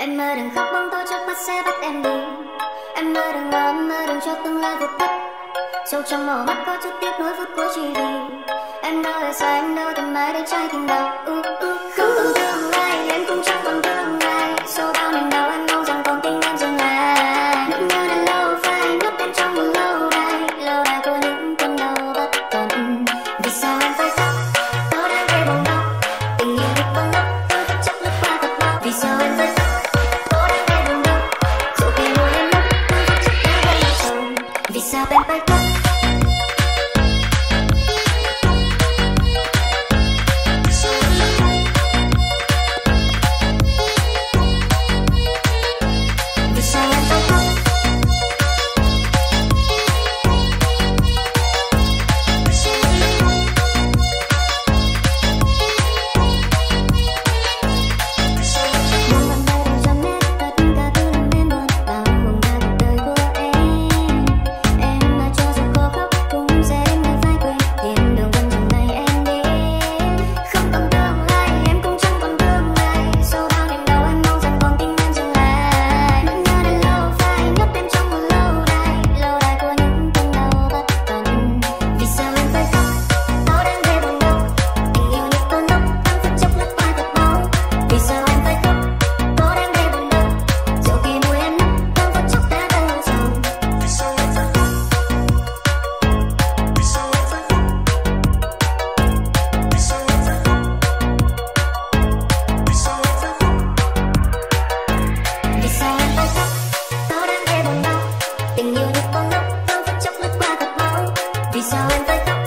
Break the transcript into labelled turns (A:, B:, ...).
A: Em mơ đừng khóc bóng tôi trước mắt sẽ bắt em đi Em mơ đừng lo em ơi đừng cho tương lai vụt tắt Sâu trong mỏ mắt có chút tiếc nuối phút cuối chỉ vì Em đâu hề sai em đâu tìm mãi để trái tình đau uh, uh. 微笑，淡淡。